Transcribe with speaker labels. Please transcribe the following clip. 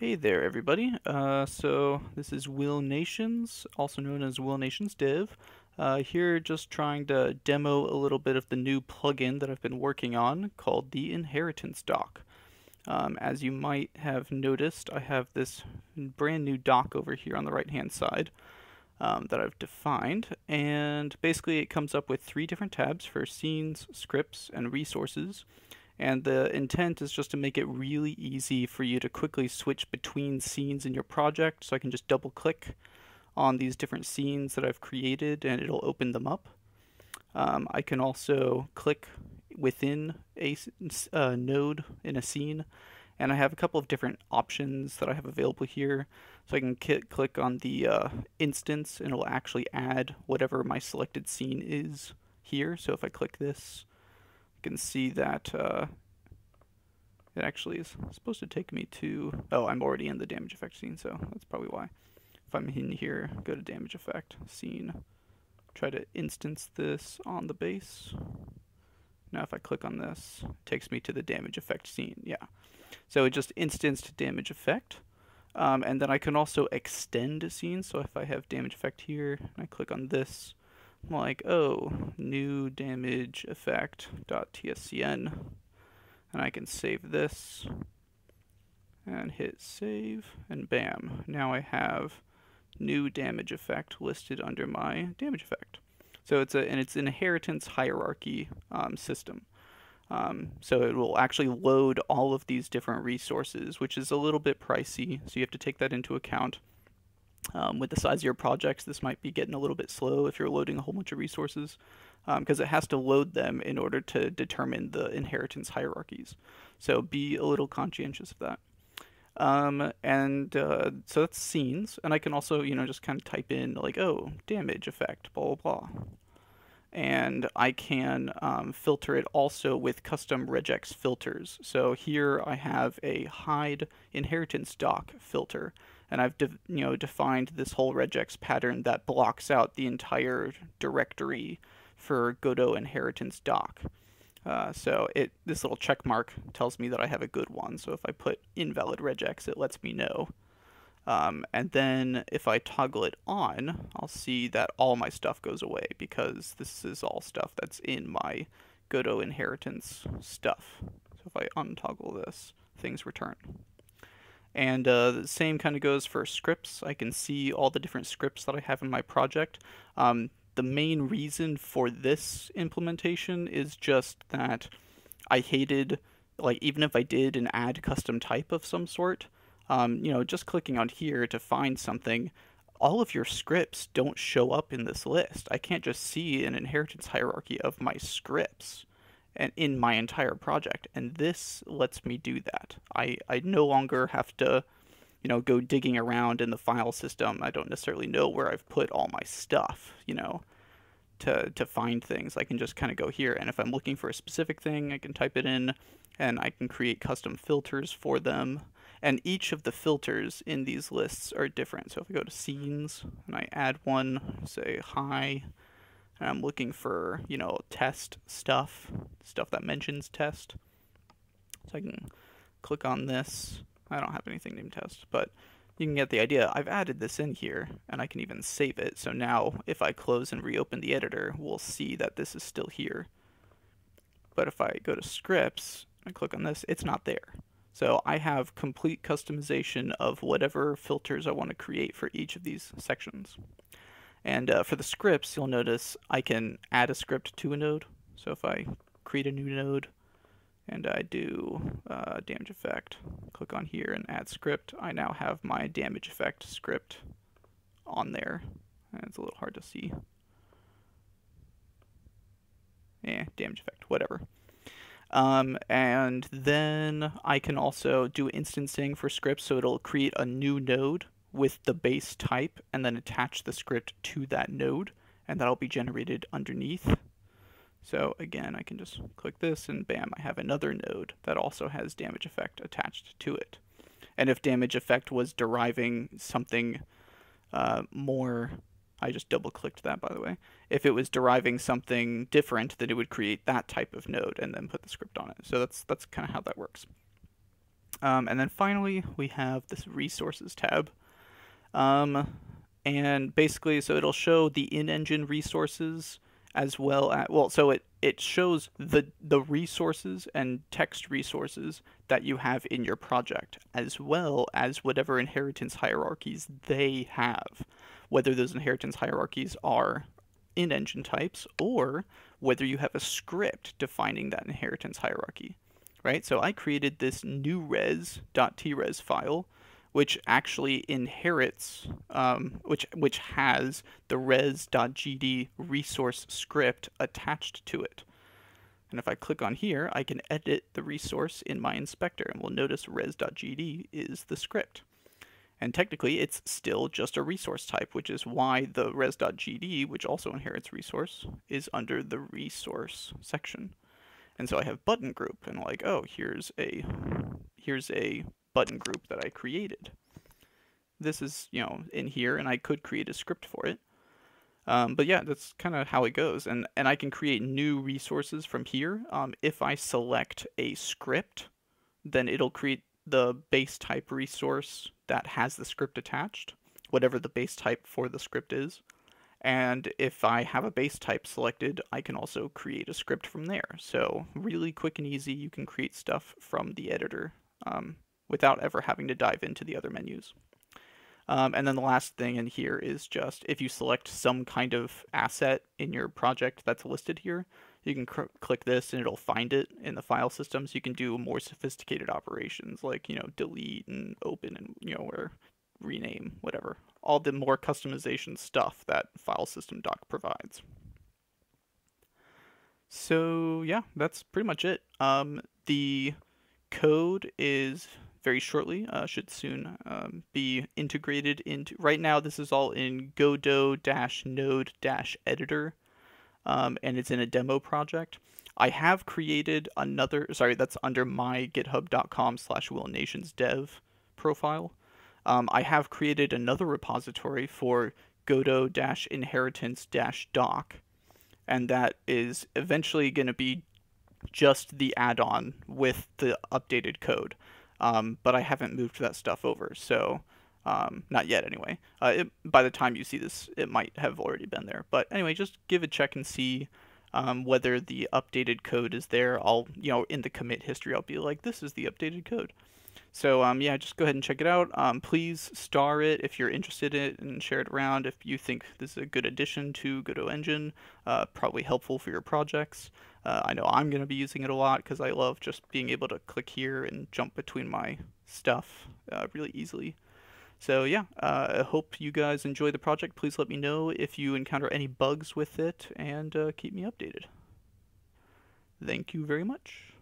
Speaker 1: Hey there, everybody. Uh, so this is Will Nations, also known as Will Nations Dev. Uh, here, just trying to demo a little bit of the new plugin that I've been working on called the Inheritance Dock. Um, as you might have noticed, I have this brand new dock over here on the right-hand side um, that I've defined, and basically it comes up with three different tabs for scenes, scripts, and resources. And the intent is just to make it really easy for you to quickly switch between scenes in your project. So I can just double click on these different scenes that I've created and it'll open them up. Um, I can also click within a uh, node in a scene and I have a couple of different options that I have available here. So I can click on the uh, instance and it'll actually add whatever my selected scene is here. So if I click this, can see that uh, it actually is supposed to take me to, oh, I'm already in the damage effect scene, so that's probably why. If I'm in here, go to damage effect scene, try to instance this on the base. Now if I click on this, it takes me to the damage effect scene, yeah. So it just instanced damage effect. Um, and then I can also extend a scene, so if I have damage effect here, and I click on this, like, oh, new damage effect tscn, and I can save this and hit save, and bam, now I have new damage effect listed under my damage effect. So it's a and it's an inheritance hierarchy um, system. Um, so it will actually load all of these different resources, which is a little bit pricey. So you have to take that into account. Um, with the size of your projects, this might be getting a little bit slow if you're loading a whole bunch of resources because um, it has to load them in order to determine the inheritance hierarchies. So be a little conscientious of that. Um, and uh, so that's scenes, and I can also, you know, just kind of type in like, oh, damage effect, blah, blah, blah. And I can um, filter it also with custom regex filters. So here I have a hide inheritance dock filter and I've you know defined this whole regex pattern that blocks out the entire directory for Godot inheritance dock. Uh, so it this little check mark tells me that I have a good one. So if I put invalid regex, it lets me know. Um, and then if I toggle it on, I'll see that all my stuff goes away because this is all stuff that's in my Godot inheritance stuff. So if I untoggle this, things return. And uh, the same kind of goes for scripts. I can see all the different scripts that I have in my project. Um, the main reason for this implementation is just that I hated, like, even if I did an add custom type of some sort, um, you know, just clicking on here to find something, all of your scripts don't show up in this list. I can't just see an inheritance hierarchy of my scripts and in my entire project. And this lets me do that. I, I no longer have to, you know, go digging around in the file system. I don't necessarily know where I've put all my stuff, you know, to, to find things. I can just kind of go here. And if I'm looking for a specific thing, I can type it in and I can create custom filters for them. And each of the filters in these lists are different. So if I go to scenes and I add one, say hi, I'm looking for, you know, test stuff, stuff that mentions test. So I can click on this. I don't have anything named test, but you can get the idea. I've added this in here, and I can even save it. So now, if I close and reopen the editor, we'll see that this is still here. But if I go to scripts, and click on this, it's not there. So I have complete customization of whatever filters I want to create for each of these sections. And uh, for the scripts, you'll notice I can add a script to a node. So if I create a new node and I do uh, damage effect, click on here and add script, I now have my damage effect script on there. And it's a little hard to see. Eh, damage effect, whatever. Um, and then I can also do instancing for scripts, so it'll create a new node with the base type and then attach the script to that node and that'll be generated underneath. So again, I can just click this and bam, I have another node that also has damage effect attached to it. And if damage effect was deriving something uh, more, I just double clicked that by the way, if it was deriving something different, then it would create that type of node and then put the script on it. So that's, that's kind of how that works. Um, and then finally, we have this resources tab. Um, and basically, so it'll show the in-engine resources as well as, well, so it, it shows the, the resources and text resources that you have in your project, as well as whatever inheritance hierarchies they have, whether those inheritance hierarchies are in-engine types or whether you have a script defining that inheritance hierarchy, right? So I created this new res.tres file, which actually inherits, um, which which has the res.gd resource script attached to it. And if I click on here, I can edit the resource in my inspector, and we'll notice res.gd is the script. And technically, it's still just a resource type, which is why the res.gd, which also inherits resource, is under the resource section. And so I have button group, and like, oh, here's a here's a button group that I created. This is, you know, in here, and I could create a script for it. Um, but yeah, that's kind of how it goes. And, and I can create new resources from here. Um, if I select a script, then it'll create the base type resource that has the script attached, whatever the base type for the script is. And if I have a base type selected, I can also create a script from there. So really quick and easy, you can create stuff from the editor um, without ever having to dive into the other menus. Um, and then the last thing in here is just if you select some kind of asset in your project that's listed here, you can cr- click this and it'll find it in the file system. So you can do more sophisticated operations like, you know, delete and open and, you know, or rename, whatever. All the more customization stuff that file system dock provides. So yeah, that's pretty much it. Um, the code is very shortly, uh, should soon um, be integrated into. Right now, this is all in Godot-Node-Editor, um, and it's in a demo project. I have created another. Sorry, that's under my GitHub.com/slash WillNationsDev profile. Um, I have created another repository for Godot-Inheritance-Dock, and that is eventually going to be just the add-on with the updated code um, but I haven't moved that stuff over, so um, not yet anyway. Uh, it, by the time you see this, it might have already been there. But anyway, just give a check and see um, whether the updated code is there. I'll, you know, in the commit history, I'll be like, this is the updated code. So um, yeah, just go ahead and check it out. Um, please star it if you're interested in it and share it around if you think this is a good addition to Godot Engine, uh, probably helpful for your projects. Uh, I know I'm going to be using it a lot because I love just being able to click here and jump between my stuff uh, really easily. So yeah, uh, I hope you guys enjoy the project. Please let me know if you encounter any bugs with it and uh, keep me updated. Thank you very much.